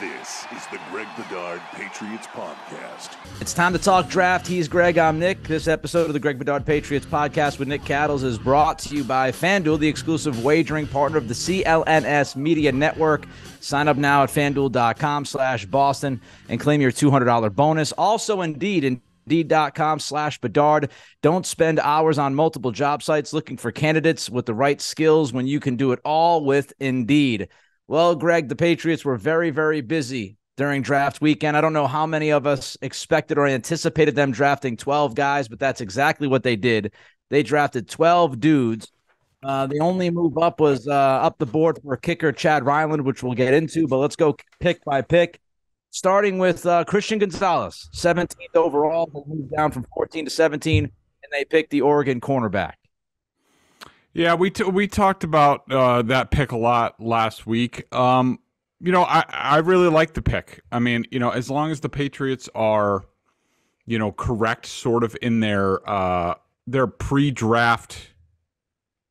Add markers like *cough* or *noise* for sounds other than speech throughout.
This is the Greg Bedard Patriots Podcast. It's time to talk draft. He's Greg. I'm Nick. This episode of the Greg Bedard Patriots Podcast with Nick Cattles is brought to you by FanDuel, the exclusive wagering partner of the CLNS Media Network. Sign up now at fanduel.com slash Boston and claim your $200 bonus. Also, Indeed, Indeed.com slash Bedard. Don't spend hours on multiple job sites looking for candidates with the right skills when you can do it all with Indeed. Well, Greg, the Patriots were very, very busy during draft weekend. I don't know how many of us expected or anticipated them drafting 12 guys, but that's exactly what they did. They drafted 12 dudes. Uh, the only move up was uh, up the board for kicker Chad Ryland, which we'll get into, but let's go pick by pick. Starting with uh, Christian Gonzalez, 17th overall. Moved down from 14 to 17, and they picked the Oregon cornerback. Yeah, we t- we talked about uh, that pick a lot last week. Um, you know, I I really like the pick. I mean, you know, as long as the Patriots are, you know, correct, sort of in their uh, their pre-draft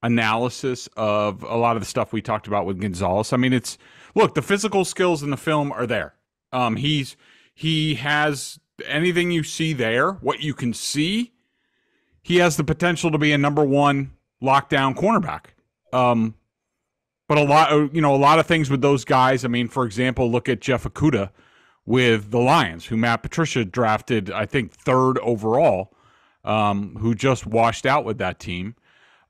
analysis of a lot of the stuff we talked about with Gonzalez. I mean, it's look, the physical skills in the film are there. Um, he's he has anything you see there, what you can see. He has the potential to be a number one lockdown cornerback. Um, but a lot, of, you know, a lot of things with those guys. I mean, for example, look at Jeff Okudah with the Lions, who Matt Patricia drafted, I think, third overall, um, who just washed out with that team.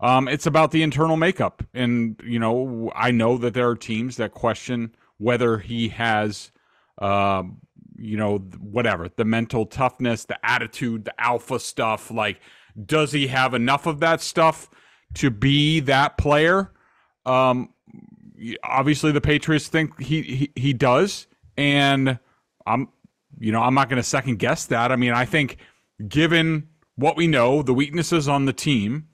Um, it's about the internal makeup, and you know, I know that there are teams that question whether he has, um, you know, whatever the mental toughness, the attitude, the alpha stuff. Like, does he have enough of that stuff? To be that player. Um, obviously, the Patriots think he, he, he does, and I'm you know I'm not going to second guess that. I mean, I think given what we know, the weaknesses on the team,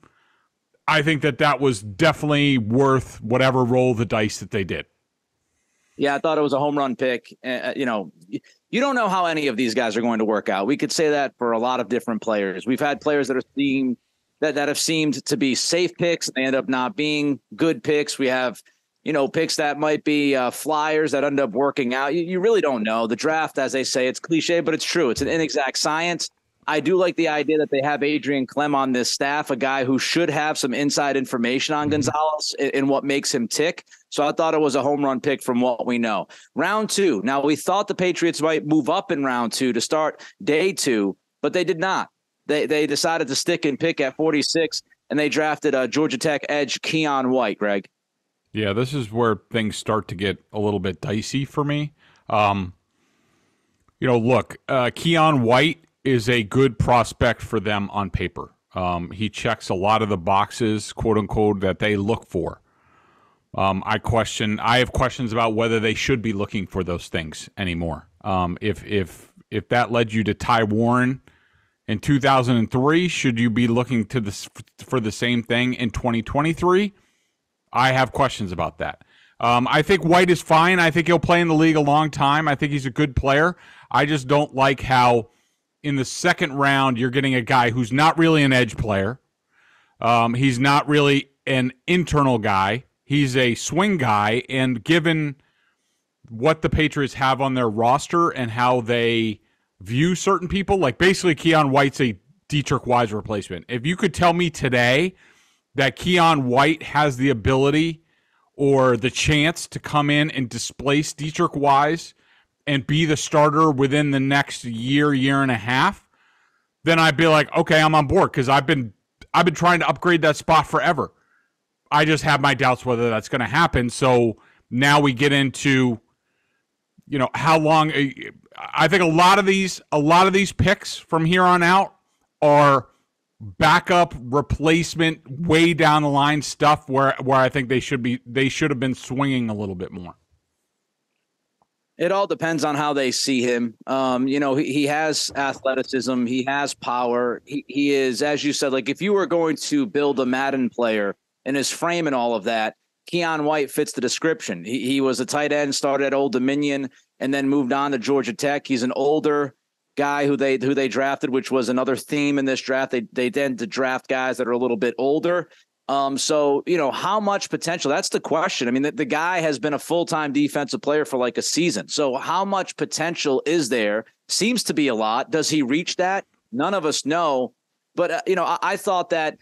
I think that that was definitely worth whatever roll the dice that they did. Yeah, I thought it was a home run pick. Uh, you know, you don't know how any of these guys are going to work out. We could say that for a lot of different players. We've had players that are seeing that that have seemed to be safe picks. They end up not being good picks. We have, you know, picks that might be uh, flyers that end up working out. You, you really don't know. The draft, as they say, it's cliche, but it's true. It's an inexact science. I do like the idea that they have Adrian Klemm on this staff, a guy who should have some inside information on mm-hmm. Gonzalez and what makes him tick. So I thought it was a home run pick from what we know. Round two. Now we thought the Patriots might move up in round two to start day two, but they did not they they decided to stick and pick at 46, and they drafted a Georgia Tech edge Keion White. Greg. Yeah, this is where things start to get a little bit dicey for me. Um, you know, look, uh, Keion White is a good prospect for them on paper. Um, he checks a lot of the boxes, quote unquote, that they look for. Um, I question. I have questions about whether they should be looking for those things anymore. Um, if if if that led you to Ty Warren in 2003? Should you be looking to this for the same thing in 2023? I have questions about that. Um, I think White is fine. I think he'll play in the league a long time. I think he's a good player. I just don't like how in the second round you're getting a guy who's not really an edge player. Um, he's not really an internal guy. He's a swing guy, and given what the Patriots have on their roster and how they view certain people. Like basically, Keion White's a Deatrich Wise replacement. If you could tell me today that Keion White has the ability or the chance to come in and displace Deatrich Wise and be the starter within the next year, year and a half, then I'd be like, okay, I'm on board because I've been I've been trying to upgrade that spot forever. I just have my doubts whether that's going to happen. So now we get into you know how long eh, I think a lot of these a lot of these picks from here on out are backup replacement way down the line stuff where where I think they should be they should have been swinging a little bit more. It all depends on how they see him. Um, you know, he, he has athleticism, he has power. He, he is, as you said, like if you were going to build a Madden player and his frame and all of that, Keion White fits the description. He, he was a tight end, started at Old Dominion, and then moved on to Georgia Tech. He's an older guy who they who they drafted, which was another theme in this draft. They they tend to draft guys that are a little bit older. Um, so you know how much potential? That's the question. I mean, the, the guy has been a full time defensive player for like a season. So how much potential is there? Seems to be a lot. Does he reach that? None of us know. But uh, you know, I, I thought that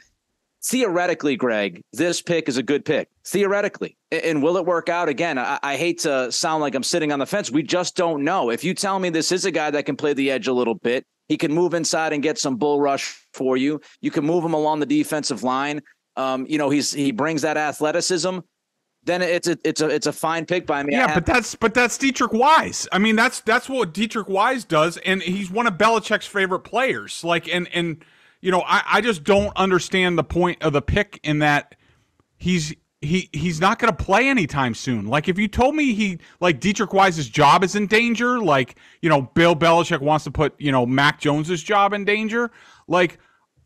theoretically, Greg, this pick is a good pick. Theoretically, and will it work out again? I, I, hate to sound like I'm sitting on the fence. We just don't know. If you tell me this is a guy that can play the edge a little bit, he can move inside and get some bull rush for you. You can move him along the defensive line. Um, you know, he's he brings that athleticism. Then it's a it's a it's a fine pick by me. Yeah, but that's but that's Deatrich Wise. I mean, that's that's what Deatrich Wise does, and he's one of Belichick's favorite players. Like, and and you know, I I just don't understand the point of the pick in that he's he he's not going to play anytime soon. Like if you told me he like Deatrich Wise's job is in danger, like you know Bill Belichick wants to put you know Mac Jones's job in danger, like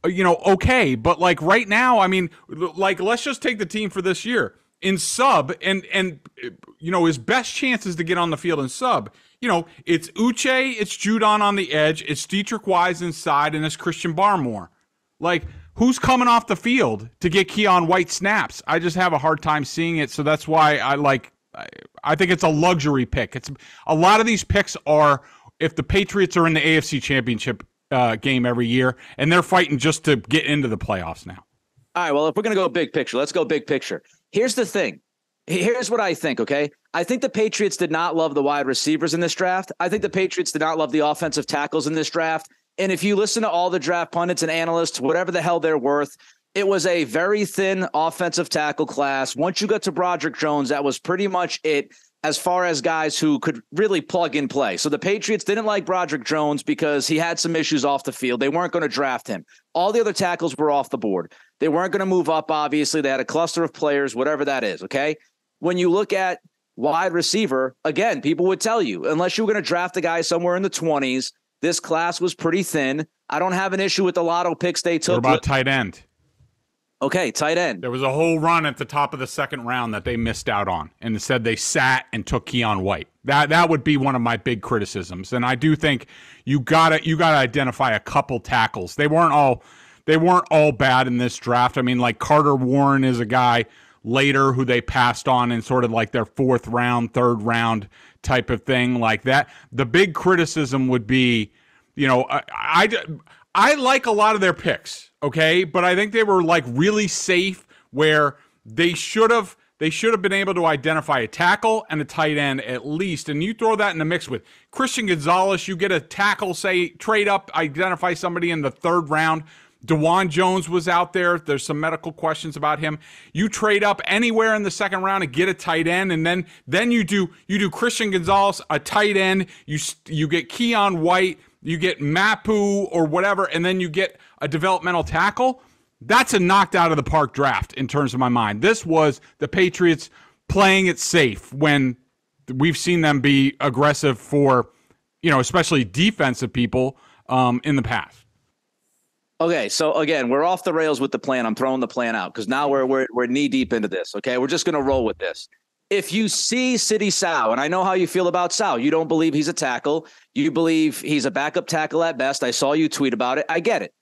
uh, you know, okay, but like right now, I mean, like let's just take the team for this year in sub, and and you know his best chances to get on the field in sub. You know, it's Uche, it's Judon on the edge, it's Deatrich Wise inside, and it's Christian Barmore. Like, who's coming off the field to get Keion White snaps? I just have a hard time seeing it, so that's why I like. I, think it's a luxury pick. It's a lot of these picks are if the Patriots are in the AFC Championship uh, game every year, and they're fighting just to get into the playoffs now. All right. Well, if we're going to go big picture, let's go big picture. Here's the thing. Here's what I think, okay? I think the Patriots did not love the wide receivers in this draft. I think the Patriots did not love the offensive tackles in this draft. And if you listen to all the draft pundits and analysts, whatever the hell they're worth, it was a very thin offensive tackle class. Once you got to Broderick Jones, that was pretty much it as far as guys who could really plug and play. So the Patriots didn't like Broderick Jones because he had some issues off the field. They weren't going to draft him. All the other tackles were off the board. They weren't going to move up, obviously. They had a cluster of players, whatever that is. Okay. When you look at wide receiver, again, people would tell you, unless you were going to draft a guy somewhere in the 20s, this class was pretty thin. I don't have an issue with the lotto picks they took. What about tight end? Okay, tight end. There was a whole run at the top of the second round that they missed out on, and instead they sat and took Keion White. That that would be one of my big criticisms, and I do think you gotta you gotta identify a couple tackles. They weren't all they weren't all bad in this draft. I mean, like Carter Warren is a guy later who they passed on in sort of like their fourth round, third round type of thing like that. The big criticism would be, you know, I, I, I like a lot of their picks okay? But I think they were like really safe where they should have they should have been able to identify a tackle and a tight end at least. And you throw that in the mix with Christian Gonzalez, you get a tackle, say trade up, identify somebody in the third round. Dawand Jones was out there. There's some medical questions about him. You trade up anywhere in the second round and get a tight end, and then then you do you do Christian Gonzalez, a tight end. You you get Keion White, you get Mapu or whatever, and then you get a developmental tackle, that's a knocked out of the park draft in terms of my mind. This was the Patriots playing it safe when we've seen them be aggressive for, you know, especially defensive people um, in the past. Okay, so again, we're off the rails with the plan. I'm throwing the plan out because now we're we're we're knee deep into this. Okay, we're just gonna roll with this. If you see Sidy Sow, and I know how you feel about Sow, you don't believe he's a tackle. You believe he's a backup tackle at best. I saw you tweet about it. I get it.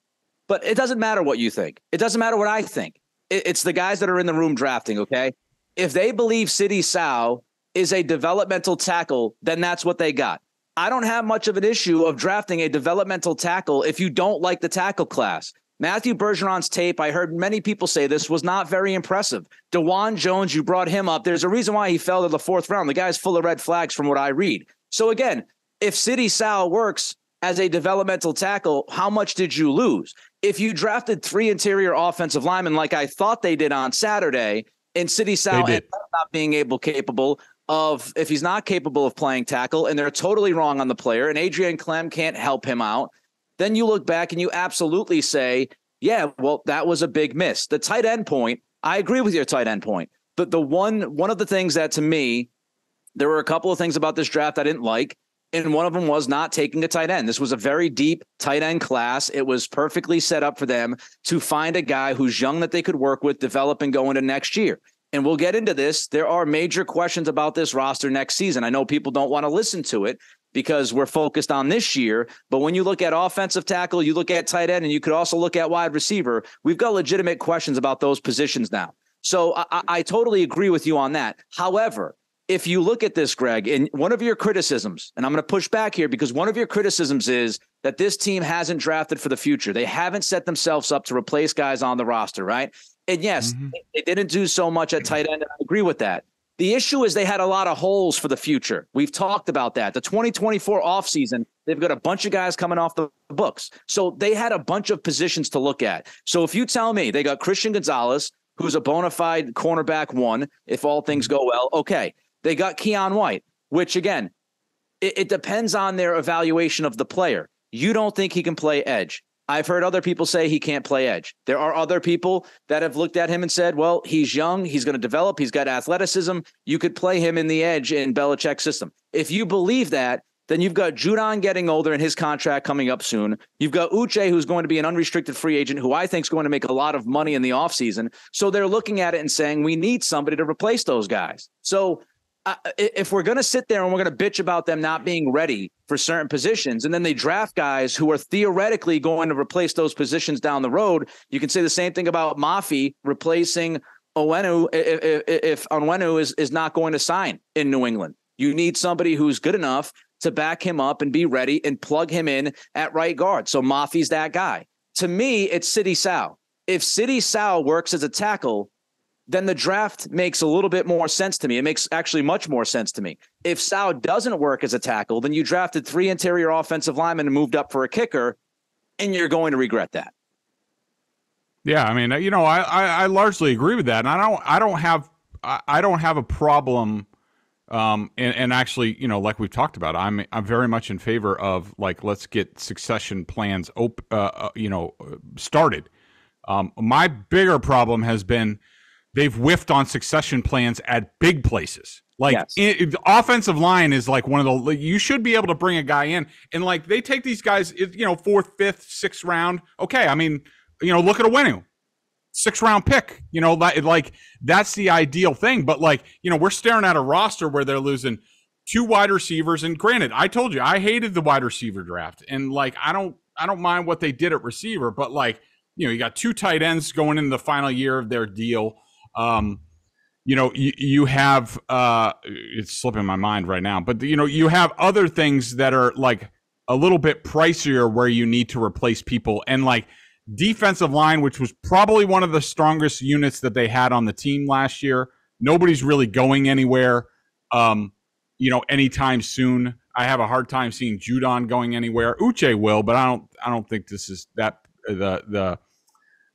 But it doesn't matter what you think. It doesn't matter what I think. It's the guys that are in the room drafting, okay? If they believe Sidy Sow is a developmental tackle, then that's what they got. I don't have much of an issue of drafting a developmental tackle if you don't like the tackle class. Matthew Bergeron's tape, I heard many people say this was not very impressive. Dawand Jones, you brought him up. There's a reason why he fell to the fourth round. The guy's full of red flags from what I read. So again, if Sidy Sow works as a developmental tackle, how much did you lose? if you drafted three interior offensive linemen like I thought they did on Saturday, and Sidy Sow not being able capable of if he's not capable of playing tackle, and they're totally wrong on the player, and Adrian Klemm can't help him out, then you look back and you absolutely say, yeah, well, that was a big miss. The tight end point, I agree with your tight end point. But the one one of the things that to me, there were a couple of things about this draft I didn't like and one of them was not taking a tight end. This was a very deep tight end class. It was perfectly set up for them to find a guy who's young that they could work with, develop, and go into next year. And we'll get into this. There are major questions about this roster next season. I know people don't want to listen to it, because we're focused on this year. But when you look at offensive tackle, you look at tight end, and you could also look at wide receiver, we've got legitimate questions about those positions now. So I, I totally agree with you on that. However, if you look at this, Greg, and one of your criticisms, and I'm going to push back here because one of your criticisms is that this team hasn't drafted for the future. They haven't set themselves up to replace guys on the roster, right? And yes, mm-hmm. they didn't do so much at tight end. I agree with that. The issue is they had a lot of holes for the future. We've talked about that. The 2024 offseason, they've got a bunch of guys coming off the books. So they had a bunch of positions to look at. So if you tell me they got Christian Gonzalez, who's a bona fide cornerback one, if all things go well, okay. They got Keion White, which again, it, it depends on their evaluation of the player. You don't think he can play edge. I've heard other people say he can't play edge. There are other people that have looked at him and said, well, he's young. He's going to develop. He's got athleticism. You could play him in the edge in Belichick's system. If you believe that, then you've got Judon getting older and his contract coming up soon. You've got Uche, who's going to be an unrestricted free agent, who I think is going to make a lot of money in the offseason. So they're looking at it and saying, we need somebody to replace those guys. So if we're going to sit there and we're going to bitch about them not being ready for certain positions, and then they draft guys who are theoretically going to replace those positions down the road, you can say the same thing about Mafi replacing Onwenu if, if Onwenu is, is not going to sign in New England. You need somebody who's good enough to back him up and be ready and plug him in at right guard. So Mafi's that guy. To me, it's Sidy Sow. If Sidy Sow works as a tackle, then the draft makes a little bit more sense to me. It makes actually much more sense to me. If Sow doesn't work as a tackle, then you drafted three interior offensive linemen and moved up for a kicker, and you're going to regret that. Yeah, I mean, you know, I, I, I largely agree with that, and I don't I don't have I, I don't have a problem. Um, and, and actually, you know, like we've talked about, I'm I'm very much in favor of like let's get succession plans op- uh, uh, you know, started. Um, my bigger problem has been they've whiffed on succession plans at big places. Like yes. it, offensive line is like one of the you should be able to bring a guy in and like they take these guys you know fourth, fifth, sixth round. Okay, I mean you know look at Onwenu, six round pick. You know like, like that's the ideal thing. But like you know we're staring at a roster where they're losing two wide receivers. And granted, I told you I hated the wide receiver draft and like I don't I don't mind what they did at receiver, but like you know you got two tight ends going in the final year of their deal. Um, you know, you, you have uh, it's slipping my mind right now, but you know, you have other things that are like a little bit pricier where you need to replace people and like defensive line, which was probably one of the strongest units that they had on the team last year. Nobody's really going anywhere, um, you know, anytime soon. I have a hard time seeing Judon going anywhere. Uche will, but I don't. I don't think this is that the the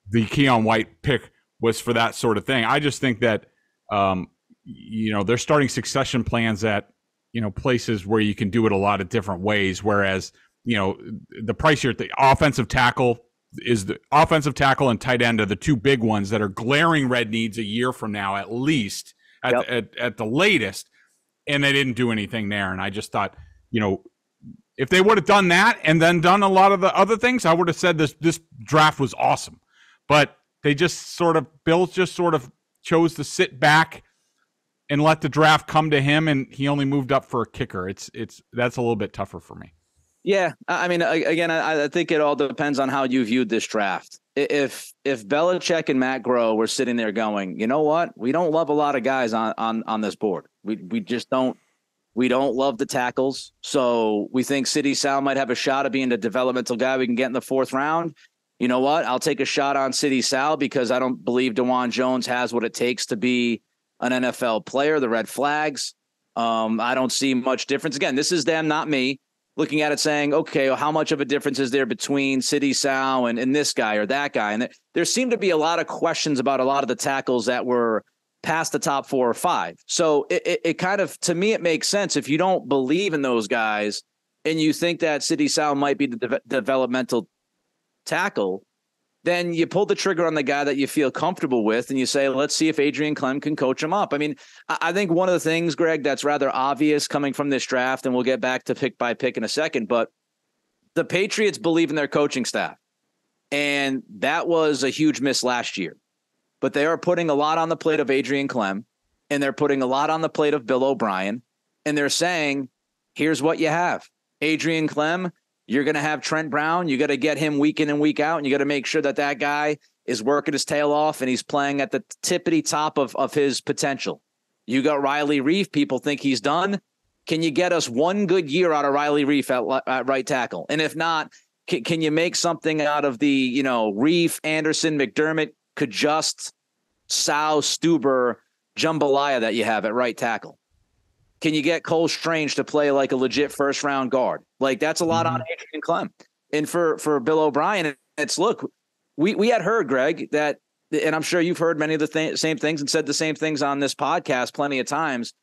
the Keion White pick was for that sort of thing. I just think that um, you know they're starting succession plans at you know places where you can do it a lot of different ways. Whereas you know the price here, at the offensive tackle is the offensive tackle and tight end are the two big ones that are glaring red needs a year from now at least at, yep. at, at the latest and they didn't do anything there and i just thought you know if they would have done that and then done a lot of the other things i would have said this this draft was awesome but they just sort of Bills just sort of chose to sit back and let the draft come to him, and he only moved up for a kicker. It's it's that's a little bit tougher for me. Yeah, I mean, again, I, I think it all depends on how you viewed this draft. If if Belichick and Matt Groh were sitting there going, you know what, we don't love a lot of guys on on on this board. We we just don't we don't love the tackles. So we think Sidy Sow might have a shot of being a developmental guy we can get in the fourth round you know what? I'll take a shot on Sidy Sow because I don't believe Dawand Jones has what it takes to be an NFL player. The red flags. Um, I don't see much difference. Again, this is them, not me, looking at it saying, okay, well, how much of a difference is there between Sidy Sow and, and this guy or that guy? And there, there seemed to be a lot of questions about a lot of the tackles that were past the top four or five. So it, it, it kind of, to me, it makes sense if you don't believe in those guys and you think that Sidy Sow might be the de- developmental tackle, then you pull the trigger on the guy that you feel comfortable with and you say, let's see if Adrian Klemm can coach him up. I mean, I think one of the things, Greg, that's rather obvious coming from this draft, and we'll get back to pick by pick in a second, but the Patriots believe in their coaching staff. And that was a huge miss last year. But they are putting a lot on the plate of Adrian Klemm, and they're putting a lot on the plate of Bill O'Brien. And they're saying, here's what you have Adrian Klemm. You're going to have Trent Brown. You got to get him week in and week out, and you got to make sure that that guy is working his tail off and he's playing at the tippity top of, of his potential. You got Riley Reiff. People think he's done. Can you get us one good year out of Riley Reiff at, at right tackle? And if not, can, can you make something out of the, you know, Reiff, Anderson, McDermott, Cajuste, Sal, Stueber, jambalaya that you have at right tackle? Can you get Cole Strange to play like a legit first round guard? Like that's a lot mm-hmm. on Adrian Klemm. And for for Bill O'Brien, it's look, we we had heard Greg that, and I'm sure you've heard many of the th- same things and said the same things on this podcast plenty of times.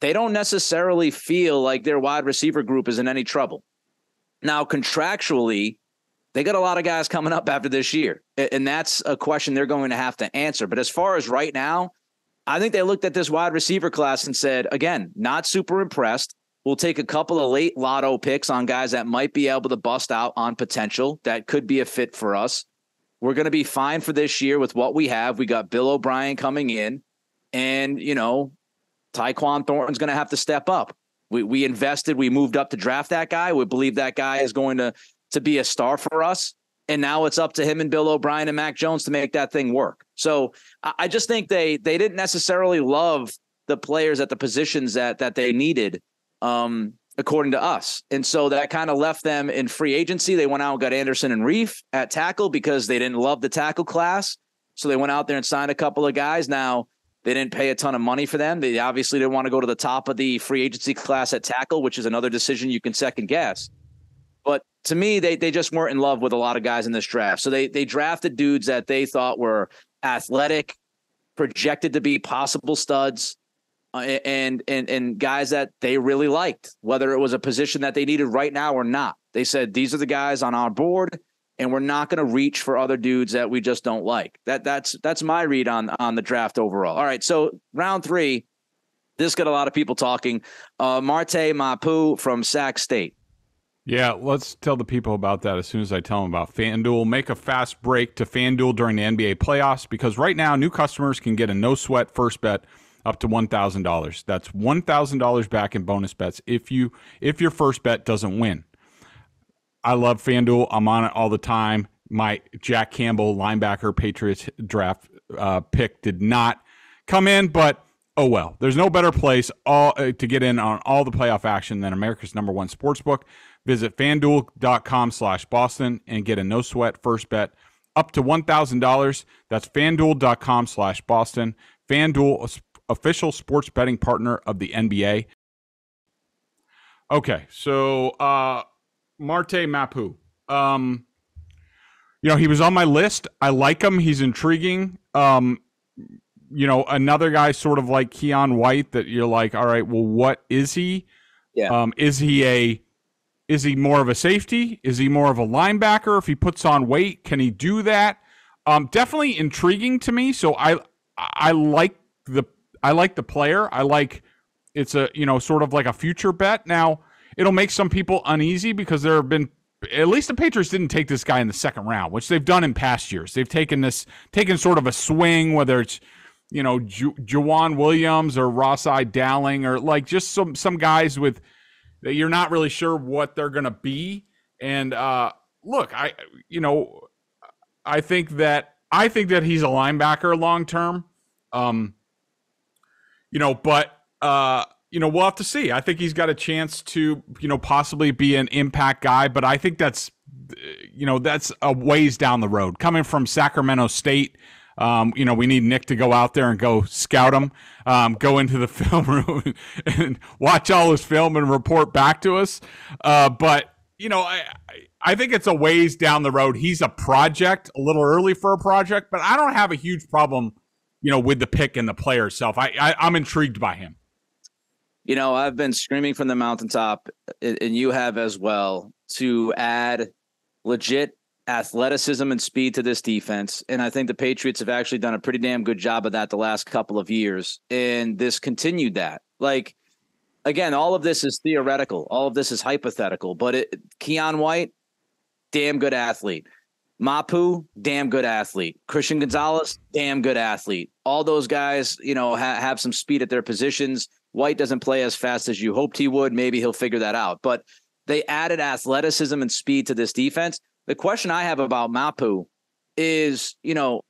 They don't necessarily feel like their wide receiver group is in any trouble. Now, contractually, they got a lot of guys coming up after this year, and that's a question they're going to have to answer. But as far as right now, I think they looked at this wide receiver class and said, again, not super impressed. We'll take a couple of late lotto picks on guys that might be able to bust out on potential that could be a fit for us. We're going to be fine for this year with what we have. We got Bill O'Brien coming in, and, you know, Tyquan Thornton's going to have to step up. We, we invested, we moved up to draft that guy. We believe that guy is going to, to be a star for us. And now it's up to him and Bill O'Brien and Mac Jones to make that thing work. So I just think they they didn't necessarily love the players at the positions that that they needed, um, according to us. And so that kind of left them in free agency. They went out and got Anderson and Reiff at tackle because they didn't love the tackle class. So they went out there and signed a couple of guys. Now they didn't pay a ton of money for them. They obviously didn't want to go to the top of the free agency class at tackle, which is another decision you can second guess. To me, they they just weren't in love with a lot of guys in this draft. So they they drafted dudes that they thought were athletic, projected to be possible studs, uh, and and and guys that they really liked, whether it was a position that they needed right now or not. They said these are the guys on our board, and we're not going to reach for other dudes that we just don't like. That that's that's my read on on the draft overall. All right, so round three, this got a lot of people talking. Uh, Marte Mapu from Sac State. Yeah, let's tell the people about that as soon as I tell them about FanDuel. Make a fast break to FanDuel during the NBA playoffs because right now new customers can get a no sweat first bet up to $1,000. That's $1,000 back in bonus bets if you if your first bet doesn't win. I love FanDuel. I'm on it all the time. My Jack Campbell linebacker Patriots draft uh, pick did not come in, but oh well. There's no better place all uh, to get in on all the playoff action than America's number one sports book. Visit fanduel.com slash Boston and get a no sweat first bet up to $1,000. That's fanduel.com slash Boston. FanDuel, official sports betting partner of the NBA. Okay, so uh, Marte Mapu. Um, you know, he was on my list. I like him. He's intriguing. Um, you know, another guy sort of like Keion White that you're like, all right, well, what is he? Yeah. Um, is he a is he more of a safety? Is he more of a linebacker? If he puts on weight, can he do that? Um, definitely intriguing to me. So I I like the I like the player. I like it's a you know sort of like a future bet. Now it'll make some people uneasy because there have been at least the Patriots didn't take this guy in the second round, which they've done in past years. They've taken this taken sort of a swing, whether it's you know Ju- Joejuan Williams or Ras-I Dowling or like just some some guys with you're not really sure what they're going to be. And uh, look, I you know, I think that I think that he's a linebacker long term. Um, you know, but uh, you know, we'll have to see. I think he's got a chance to, you know, possibly be an impact guy, but I think that's you know, that's a ways down the road. Coming from Sacramento State, um, you know, we need Nick to go out there and go scout him, um, go into the *laughs* film room and watch all his film and report back to us. Uh, but you know, I I think it's a ways down the road. He's a project, a little early for a project, but I don't have a huge problem, you know, with the pick and the player itself. I, I I'm intrigued by him. You know, I've been screaming from the mountaintop, and you have as well, to add legit athleticism and speed to this defense. And I think the Patriots have actually done a pretty damn good job of that the last couple of years. And this continued that. Like, again, all of this is theoretical, all of this is hypothetical, but it, Keion White, damn good athlete. Mapu, damn good athlete. Christian Gonzalez, damn good athlete. All those guys, you know, ha- have some speed at their positions. White doesn't play as fast as you hoped he would. Maybe he'll figure that out. But they added athleticism and speed to this defense. The question I have about Mapu is, you know,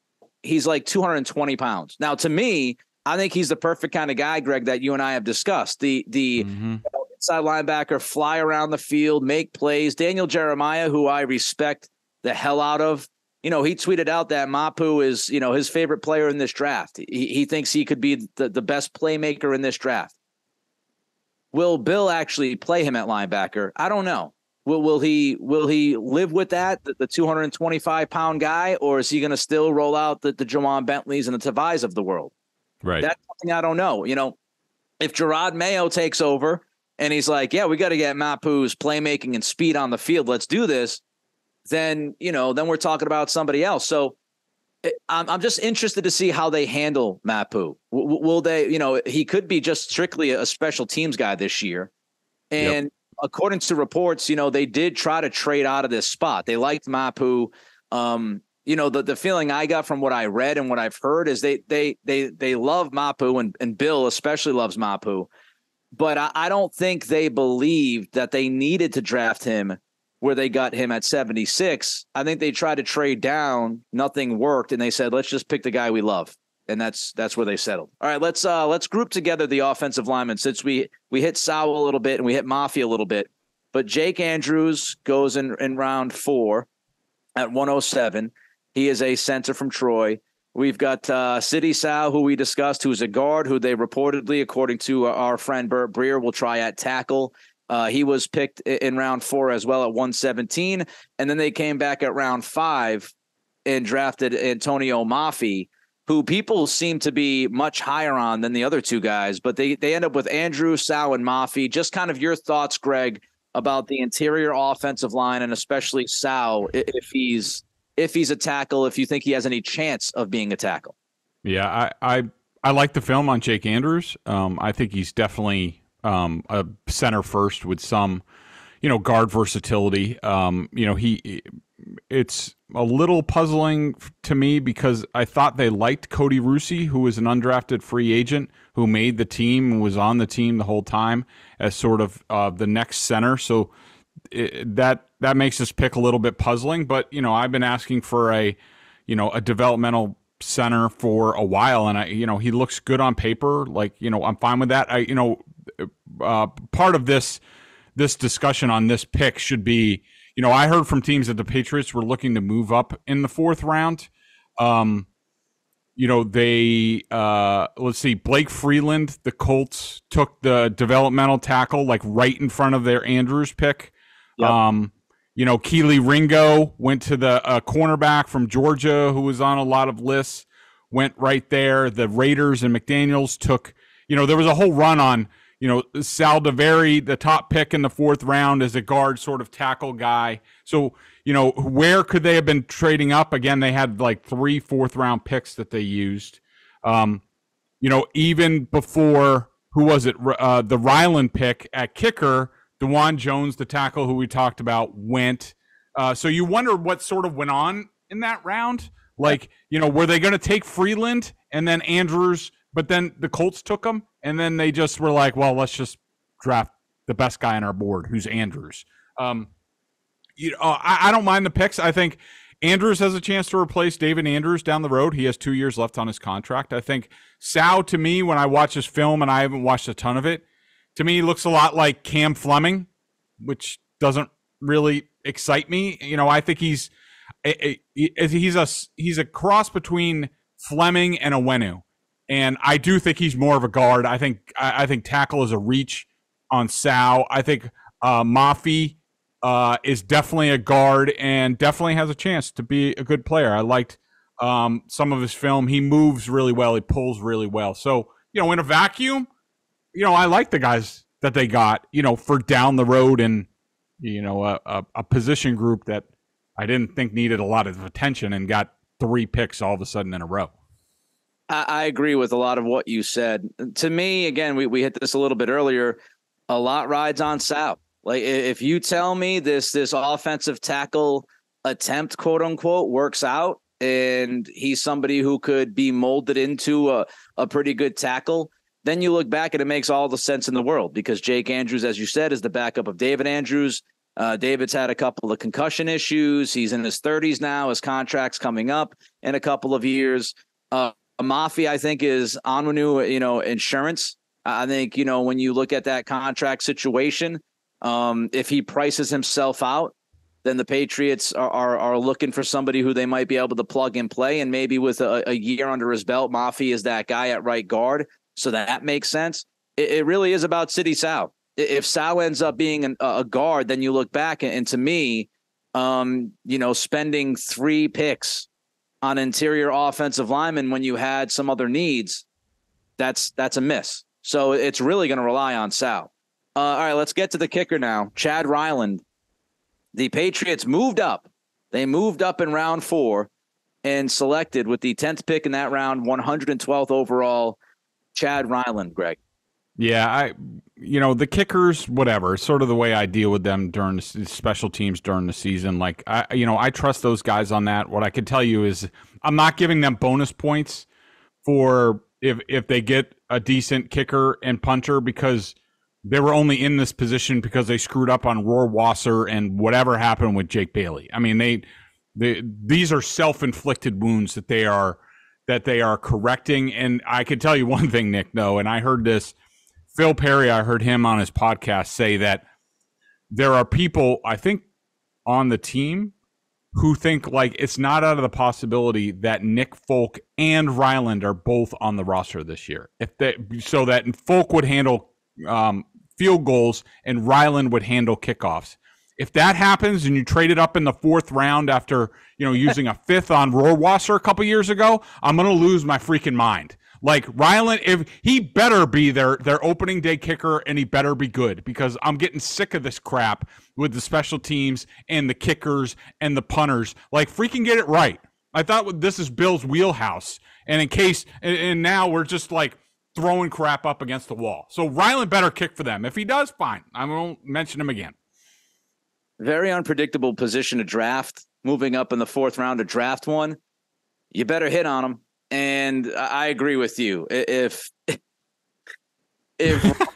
he's like 220 pounds. Now, to me, I think he's the perfect kind of guy, Greg, that you and I have discussed. The the mm-hmm. inside linebacker, fly around the field, make plays. Daniel Jeremiah, who I respect the hell out of, you know, he tweeted out that Mapu is, you know, his favorite player in this draft. He, he thinks he could be the, the best playmaker in this draft. Will Bill actually play him at linebacker? I don't know. Will will he will he live with that the, the 225 pound guy, or is he going to still roll out the the Ja'Whaun Bentleys and the Tavais of the world? Right. That's something I don't know. You know, if Jerod Mayo takes over and he's like, "Yeah, we got to get Mapu's playmaking and speed on the field. Let's do this," then you know, then we're talking about somebody else. So eh, I'm I'm just interested to see how they handle Mapu. Will they, you know, he could be just strictly a special teams guy this year, and. Yep according to reports, you know, they did try to trade out of this spot. They liked Mapu. Um, you know, the, the feeling I got from what I read and what I've heard is they they they they love Mapu and, and Bill especially loves Mapu. But I, I don't think they believed that they needed to draft him where they got him at 76. I think they tried to trade down, nothing worked, and they said, let's just pick the guy we love and that's that's where they settled. All right, let's uh let's group together the offensive linemen since we we hit Sowell a little bit and we hit Mafi a little bit. But Jake Andrews goes in in round four at 107. He is a center from Troy. We've got uh, Sidy Sow, who we discussed, who's a guard, who they reportedly, according to our friend Burt Breer, will try at tackle. Uh, he was picked in round four as well at 117. And then they came back at round five and drafted Antonio Mafi who people seem to be much higher on than the other two guys, but they they end up with Andrew, Sow, and Mafi. Just kind of your thoughts, Greg, about the interior offensive line and especially Sow, if he's if he's a tackle, if you think he has any chance of being a tackle. Yeah, I I, I like the film on Jake Andrews. Um, I think he's definitely um, a center first with some, you know, guard versatility. Um, you know, he it's a little puzzling to me because I thought they liked Cody Russey, who was an undrafted free agent who made the team was on the team the whole time as sort of uh, the next center. So it, that that makes this pick a little bit puzzling. But you know, I've been asking for a you know a developmental center for a while, and I you know he looks good on paper. Like you know, I'm fine with that. I you know, uh, part of this this discussion on this pick should be you know, I heard from teams that the Patriots were looking to move up in the fourth round. Um, you know, they uh, let's see, Blake Freeland, the Colts took the developmental tackle like right in front of their Andrews pick. Yep. Um, you know, Kelee Ringo went to the uh, cornerback from Georgia, who was on a lot of lists, went right there. The Raiders and McDaniels took, you know, there was a whole run on you know, Saldiveri, the top pick in the fourth round, as a guard sort of tackle guy. So, you know, where could they have been trading up? Again, they had like three fourth round picks that they used. Um, you know, even before who was it? Uh, the Ryland pick at kicker, Dawand Jones, the tackle who we talked about, went. Uh, so you wonder what sort of went on in that round. Like, you know, were they going to take Freeland and then Andrews, but then the Colts took him? And then they just were like, well, let's just draft the best guy on our board, who's Andrews. Um, you know, I, I don't mind the picks. I think Andrews has a chance to replace David Andrews down the road. He has two years left on his contract. I think Sow, to me, when I watch his film, and I haven't watched a ton of it, to me he looks a lot like Cam Fleming, which doesn't really excite me. You know, I think he's eh, eh, a, a, he's a he's a cross between Fleming and Onwenu and I do think he's more of a guard. I think I, I think tackle is a reach on Sow. I think uh, Mafi uh, is definitely a guard and definitely has a chance to be a good player. I liked um, some of his film. He moves really well. He pulls really well. So you know, in a vacuum, you know, I like the guys that they got. You know, for down the road and you know a, a, a position group that I didn't think needed a lot of attention and got three picks all of a sudden in a row. I, I agree with a lot of what you said. To me, again, we, we hit this a little bit earlier. A lot rides on South. Like if you tell me this this offensive tackle attempt, quote unquote, works out, and he's somebody who could be molded into a, a pretty good tackle, then you look back and it makes all the sense in the world because Jake Andrews, as you said, is the backup of David Andrews. Uh, David's had a couple of concussion issues. He's in his 30s now. His contract's coming up in a couple of years. Uh, Mafi, I think, is Onwenu, you know, insurance. I think, you know, when you look at that contract situation, um, if he prices himself out, then the Patriots are, are, are looking for somebody who they might be able to plug and play. And maybe with a, a year under his belt, Mafi is that guy at right guard. So that makes sense. It, it really is about Sidy Sow. If Sow ends up being an, a guard, then you look back and, and to me, um, you know, spending three picks on interior offensive linemen when you had some other needs, that's that's a miss. So it's really going to rely on Sal. Uh, all right, let's get to the kicker now. Chad Ryland. The Patriots moved up. They moved up in round four and selected with the 10th pick in that round, 112th overall, Chad Ryland, Greg. Yeah, I, you know, the kickers, whatever, sort of the way I deal with them during the special teams during the season. Like, I, you know, I trust those guys on that. What I can tell you is I'm not giving them bonus points for if if they get a decent kicker and punter because they were only in this position because they screwed up on Rohrwasser and whatever happened with Jake Bailey. I mean, they, they these are self-inflicted wounds that they are that they are correcting. And I can tell you *laughs* one thing, Nick, though, and I heard this Phil Perry, I heard him on his podcast say that there are people, I think, on the team who think like it's not out of the possibility that Nick Folk and Ryland are both on the roster this year. If they so that Folk would handle um, field goals and Ryland would handle kickoffs. If that happens and you trade it up in the fourth round after you know using a fifth on Rohrwasser a couple years ago, I'm gonna lose my freaking mind. Like Ryland, if he better be their their opening day kicker and he better be good because I'm getting sick of this crap with the special teams and the kickers and the punters. Like freaking get it right. I thought this is Bill's wheelhouse, and in case and, and now we're just like throwing crap up against the wall. So Ryland better kick for them. If he does, fine. I won't mention him again. Very unpredictable position to draft. Moving up in the fourth round to draft one, you better hit on him and I agree with you. If *laughs* if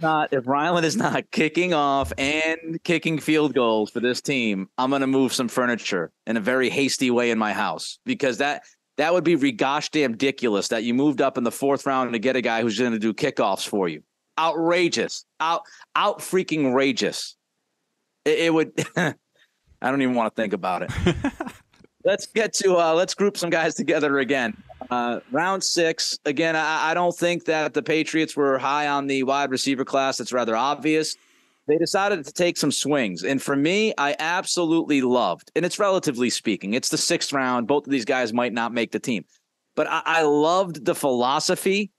not if Ryland is not kicking off and kicking field goals for this team, I'm going to move some furniture in a very hasty way in my house because that that would be gosh damn ridiculous that you moved up in the fourth round to get a guy who's going to do kickoffs for you. Outrageous, out out freaking outrageous. It, it would. *laughs* I don't even want to think about it. *laughs* let's get to uh, let's group some guys together again. Uh, round six. Again, I, I, don't think that the Patriots were high on the wide receiver class. That's rather obvious. They decided to take some swings. And for me, I absolutely loved, and it's relatively speaking, it's the sixth round. Both of these guys might not make the team. But I, I loved the philosophy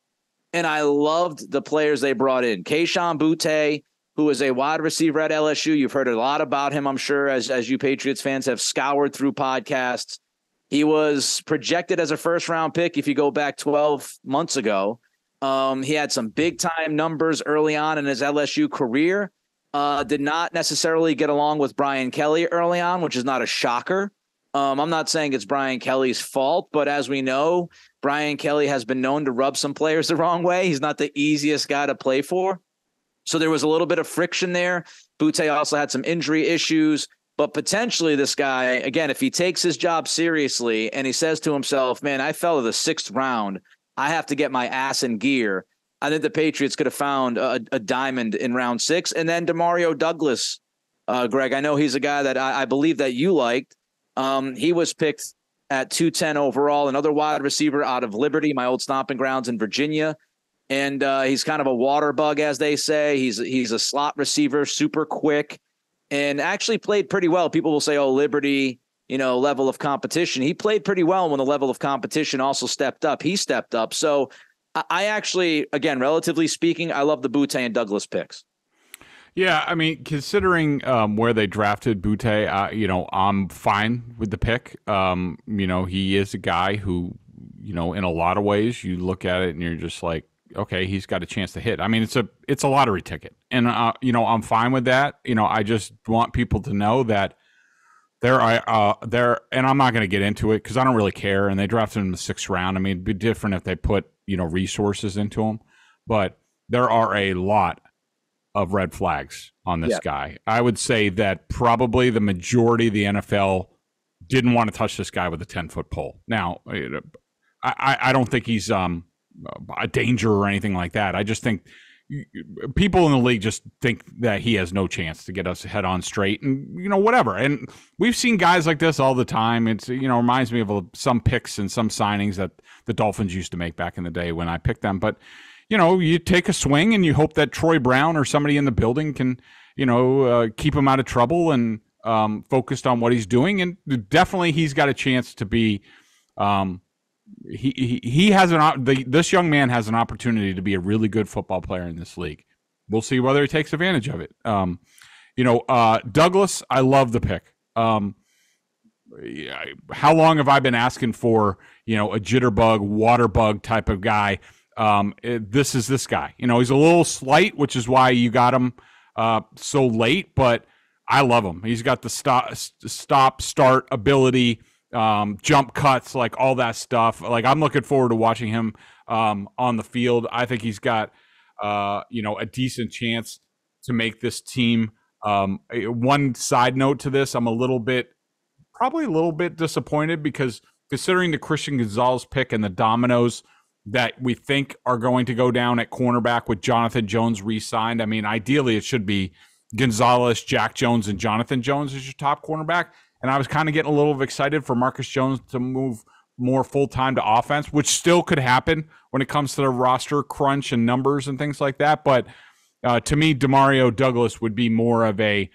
and I loved the players they brought in. Kayshon Boutte, who is a wide receiver at LSU. You've heard a lot about him, I'm sure, as, as you Patriots fans have scoured through podcasts. He was projected as a first round pick if you go back 12 months ago. Um, he had some big time numbers early on in his LSU career. Uh, did not necessarily get along with Brian Kelly early on, which is not a shocker. Um, I'm not saying it's Brian Kelly's fault, but as we know, Brian Kelly has been known to rub some players *laughs* the wrong way. He's not the easiest guy to play for. So there was a little bit of friction there. Boutte also had some injury issues. But potentially, this guy, again, if he takes his job seriously and he says to himself, man, I fell to the sixth round, I have to get my ass in gear. I think the Patriots could have found a, a diamond in round six. And then Demario Douglas, uh, Greg, I know he's a guy that I, I believe that you liked. Um, he was picked at 210 overall, another wide receiver out of Liberty, my old stomping grounds in Virginia. And uh, he's kind of a water bug, as they say. He's he's a slot receiver, super quick and actually played pretty well. People will say, "Oh, Liberty, you know, level of competition." He played pretty well when the level of competition also stepped up. He stepped up. So, I actually, again, relatively speaking, I love the Boutte and Douglas picks. Yeah, I mean, considering um, where they drafted Boutte, uh, you know, I'm fine with the pick. Um, you know, he is a guy who, you know, in a lot of ways, you look at it and you're just like, okay, he's got a chance to hit. I mean, it's a it's a lottery ticket, and uh, you know I'm fine with that. You know, I just want people to know that there are uh, there, and I'm not going to get into it because I don't really care. And they drafted him in the sixth round. I mean, it'd be different if they put you know resources into him. but there are a lot of red flags on this Yeah. guy. I would say that probably the majority of the NFL didn't want to touch this guy with a 10 foot pole. Now, I, I, I don't think he's um, a danger or anything like that. I just think people in the league just think that he has no chance to get us head on straight and you know whatever. And we've seen guys like this all the time. It's you know reminds me of some picks and some signings that the dolphins used to make back in the day when i picked them. But you know you take a swing and you hope that troy brown or somebody in the building can you know uh, keep him out of trouble and um, focused on what he's doing. And definitely he's got a chance to be um, he, he has an the, this young man has an opportunity to be a really good football player in this league. We'll see whether he takes advantage of it. Um, you know, uh, Douglas, I love the pick. Um, how long have I been asking for you know a jitterbug, water bug type of guy? Um, it- this is this guy. You know, he's a little slight, which is why you got him uh, so late, but I love him. He's got the stop, stop, start ability um, jump cuts, like all that stuff. Like I'm looking forward to watching him um, on the field. I think he's got uh, you know a decent chance to make this team. Um, one side note to this, I'm a little bit, probably a little bit disappointed because considering the Christian Gonzalez pick and the dominoes that we think are going to go down at cornerback with Jonathan Jones re-signed. I mean, ideally it should be Gonzalez, Jack Jones, and Jonathan Jones as your top cornerback. And I was kind of getting a little excited for Marcus Jones to move more full time to offense, which still could happen when it comes to the roster crunch and numbers and things like that. But uh, to me, Demario Douglas would be more of a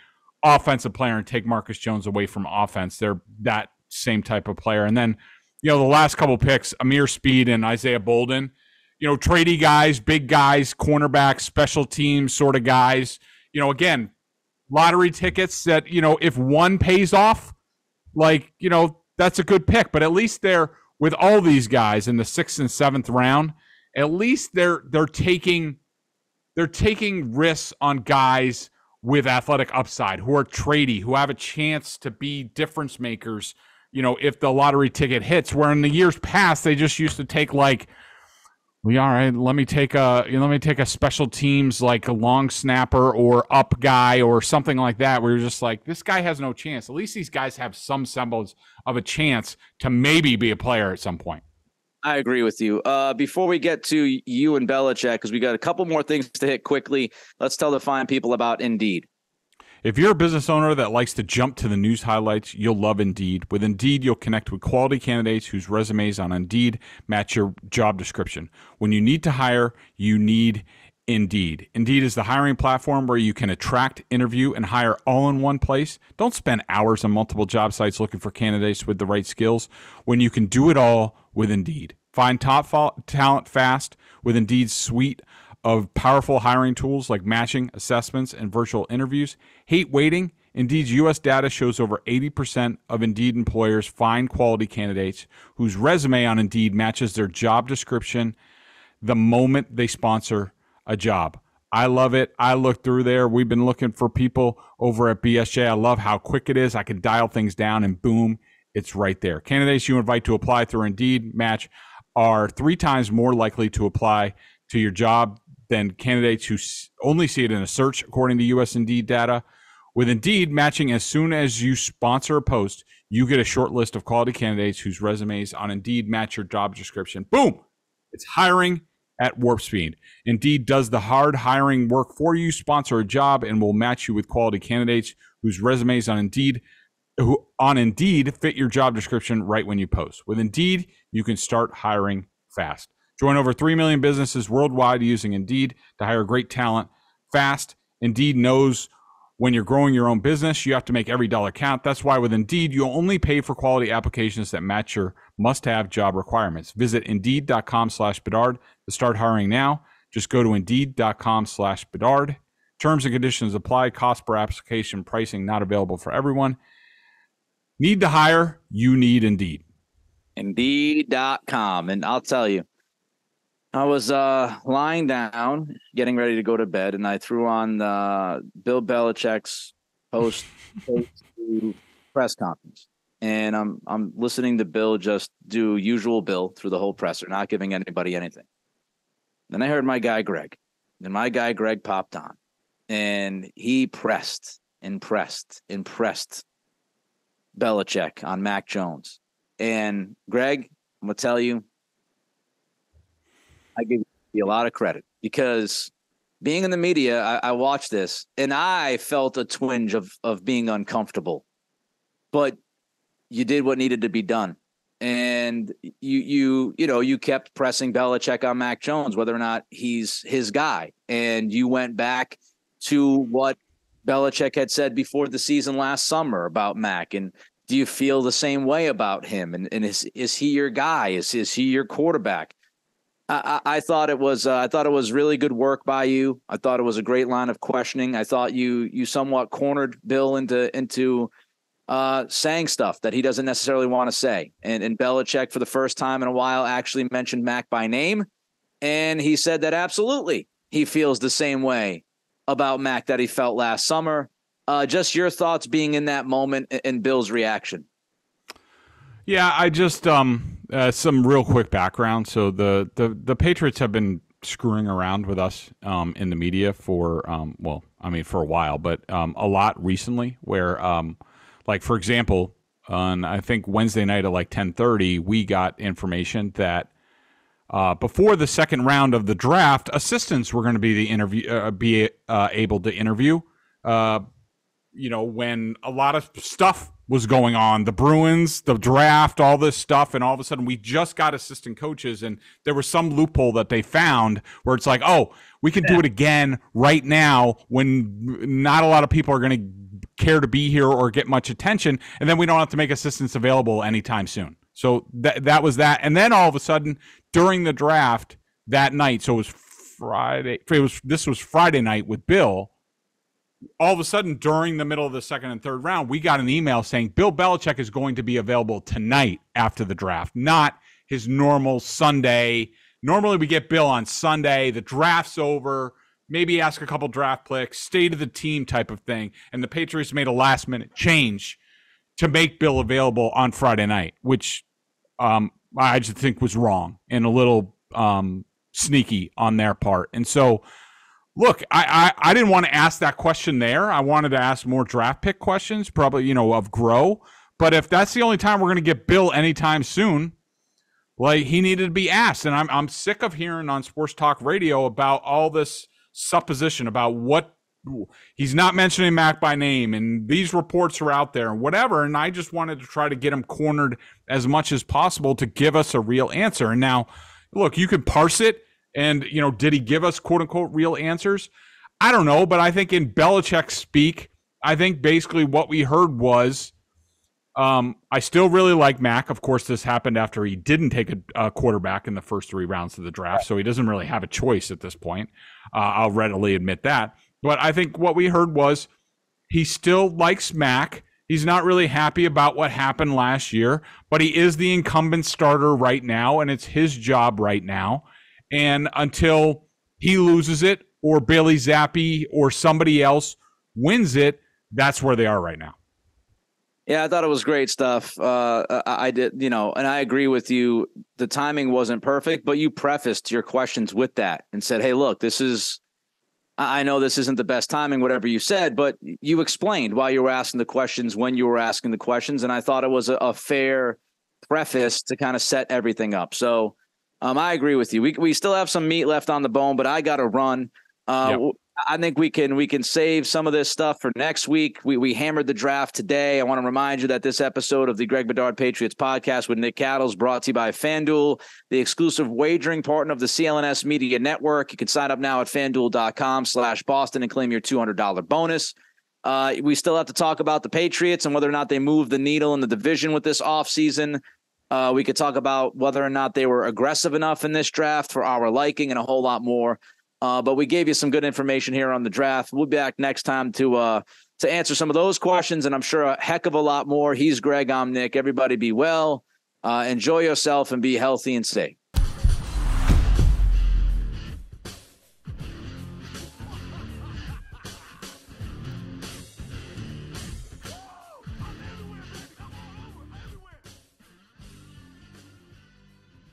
offensive player and take Marcus Jones away from offense. They're that same type of player. And then, you know, the last couple picks, Ameer Speed and Isiah Bolden, you know, tradie guys, big guys, cornerbacks, special teams sort of guys. You know, again, lottery tickets that, you know, if one pays off, like, you know, that's a good pick. But at least they're with all these guys in the sixth and seventh round, at least they're they're taking they're taking risks on guys with athletic upside who are tradie, who have a chance to be difference makers, you know, if the lottery ticket hits. Where in the years past they just used to take like well, all right, let me take a you know, let me take a special teams like a long snapper or up guy or something like that where you're just like, this guy has no chance. At least these guys have some semblance of a chance to maybe be a player at some point. I agree with you. Uh, before we get to you and Belichick, because we got a couple more things to hit quickly, let's tell the fine people about Indeed. If you're a business owner that likes to jump to the news highlights, you'll love Indeed. With Indeed, you'll connect with quality candidates whose resumes on Indeed match your job description. When you need to hire, you need Indeed. Indeed is the hiring platform where you can attract, interview, and hire all in one place. Don't spend hours on multiple job sites looking for candidates with the right skills when you can do it all with Indeed. Find top talent fast with Indeed's suite of powerful hiring tools like matching, assessments, and virtual interviews. Hate waiting? Indeed's US data shows over 80% of Indeed employers find quality candidates whose resume on Indeed matches their job description the moment they sponsor a job. I love it. I look through there. We've been looking for people over at BSJ. I love how quick it is. I can dial things down and boom, it's right there. Candidates you invite to apply through Indeed Match are three times more likely to apply to your job than candidates who only see it in a search, according to US Indeed data. With Indeed matching as soon as you sponsor a post, you get a short list of quality candidates whose resumes on Indeed match your job description. Boom! It's hiring at warp speed. Indeed does the hard hiring work for you, sponsor a job, and will match you with quality candidates whose resumes on Indeed who on Indeed fit your job description right when you post. With Indeed, you can start hiring fast. Join over 3 million businesses worldwide using Indeed to hire great talent fast. Indeed knows when you're growing your own business, you have to make every dollar count. That's why with Indeed, you'll only pay for quality applications that match your must-have job requirements. Visit Indeed.com slash Bedard to start hiring now. Just go to Indeed.com slash Bedard. Terms and conditions apply. Cost per application pricing not available for everyone. Need to hire? You need Indeed. Indeed.com. And I'll tell you, I was uh, lying down, getting ready to go to bed, and I threw on uh, Bill Belichick's post *laughs* press conference. And I'm I'm listening to Bill just do usual Bill through the whole presser, not giving anybody anything. Then I heard my guy Greg, and my guy Greg popped on, and he pressed and pressed and pressed Belichick on Mac Jones. And Greg, I'm gonna tell you, I give you a lot of credit because being in the media, I, I watched this and I felt a twinge of of being uncomfortable. But you did what needed to be done. And you you you know you kept pressing Belichick on Mac Jones, whether or not he's his guy. And you went back to what Belichick had said before the season last summer about Mac. And do you feel the same way about him? And, and is is he your guy? Is is he your quarterback? I, I, thought it was uh, I thought it was really good work by you. I thought it was a great line of questioning. I thought you you somewhat cornered Bill into into uh, saying stuff that he doesn't necessarily want to say. And and Belichick for the first time in a while actually mentioned Mac by name, and he said that absolutely he feels the same way about Mac that he felt last summer. Uh, just your thoughts being in that moment and Bill's reaction. Yeah, I just um uh, some real quick background. So the the the Patriots have been screwing around with us um, in the media for um, well, I mean for a while, but um, a lot recently. Where um, like for example, on I think Wednesday night at like ten thirty, we got information that. Uh, before the second round of the draft, assistants were going to be the interview, uh, be uh, able to interview. Uh, you know, when a lot of stuff was going on the Bruins, the draft, all this stuff. And all of a sudden, we just got assistant coaches, and there was some loophole that they found where it's like, oh, we can yeah. do it again right now when not a lot of people are going to care to be here or get much attention. And then we don't have to make assistants available anytime soon. So that, that was that. And then all of a sudden, during the draft that night, so it was Friday, it was, this was Friday night with Bill all of a sudden during the middle of the second and third round, we got an email saying Bill Belichick is going to be available tonight after the draft, not his normal Sunday. Normally we get Bill on Sunday, the draft's over, maybe ask a couple draft picks, state of the team type of thing. And the Patriots made a last minute change to make Bill available on Friday night, which um, I just think was wrong and a little um, sneaky on their part. And so Look, I, I, I didn't want to ask that question there. I wanted to ask more draft pick questions, probably, you know, of grow. But if that's the only time we're going to get Bill anytime soon, like he needed to be asked. And I'm, I'm sick of hearing on sports talk radio about all this supposition about what he's not mentioning Mac by name and these reports are out there and whatever. And I just wanted to try to get him cornered as much as possible to give us a real answer. And now, look, you can parse it and, you know, did he give us quote unquote real answers? I don't know, but I think in Belichick speak, I think basically what we heard was um, I still really like Mac. Of course, this happened after he didn't take a, a, quarterback in the first three rounds of the draft, so he doesn't really have a choice at this point. Uh, I'll readily admit that. But I think what we heard was he still likes Mac. He's not really happy about what happened last year, but he is the incumbent starter right now, and it's his job right now. And until he loses it or Bailey Zappe or somebody else wins it, that's where they are right now. Yeah, I thought it was great stuff. Uh, I did, you know, and I agree with you. The timing wasn't perfect, but you prefaced your questions with that and said, "Hey, look, this is. I know this isn't the best timing, whatever you said, but you explained why you were asking the questions when you were asking the questions, and I thought it was a, a fair preface to kind of set everything up. So um, I agree with you. We we still have some meat left on the bone, but I got to run. Uh, yep. I think we can we can save some of this stuff for next week. We we hammered the draft today. I want to remind you that this episode of the Greg Bedard Patriots podcast with Nick Cattles brought to you by FanDuel, the exclusive wagering partner of the CLNS Media Network. You can sign up now at fanduel.com slash Boston and claim your $200 bonus. Uh, we still have to talk about the Patriots and whether or not they move the needle in the division with this offseason. Uh, we could talk about whether or not they were aggressive enough in this draft for our liking and a whole lot more. Uh, but we gave you some good information here on the draft. We'll be back next time to uh, to answer some of those questions, and I'm sure a heck of a lot more. He's Greg. I'm Nick. Everybody be well, uh, enjoy yourself, and be healthy and safe.